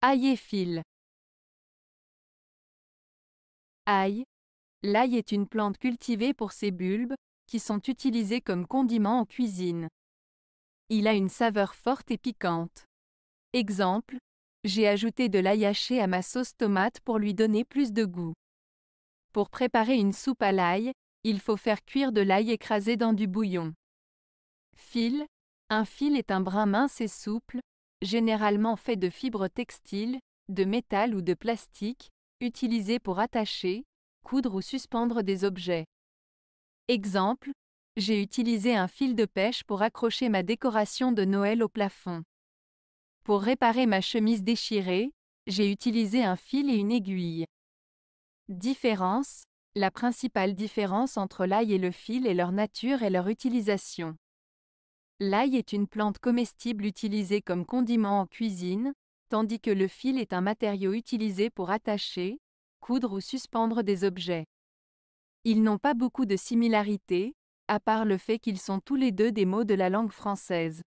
Ail et fil. Ail. L'ail est une plante cultivée pour ses bulbes, qui sont utilisés comme condiment en cuisine. Il a une saveur forte et piquante. Exemple, j'ai ajouté de l'ail haché à ma sauce tomate pour lui donner plus de goût. Pour préparer une soupe à l'ail, il faut faire cuire de l'ail écrasé dans du bouillon. Fil. Un fil est un brin mince et souple, généralement fait de fibres textiles, de métal ou de plastique, utilisé pour attacher, coudre ou suspendre des objets. Exemple, j'ai utilisé un fil de pêche pour accrocher ma décoration de Noël au plafond. Pour réparer ma chemise déchirée, j'ai utilisé un fil et une aiguille. Différence La principale différence entre l'ail et le fil est leur nature et leur utilisation. L'ail est une plante comestible utilisée comme condiment en cuisine, tandis que le fil est un matériau utilisé pour attacher, coudre ou suspendre des objets. Ils n'ont pas beaucoup de similarités, à part le fait qu'ils sont tous les deux des mots de la langue française.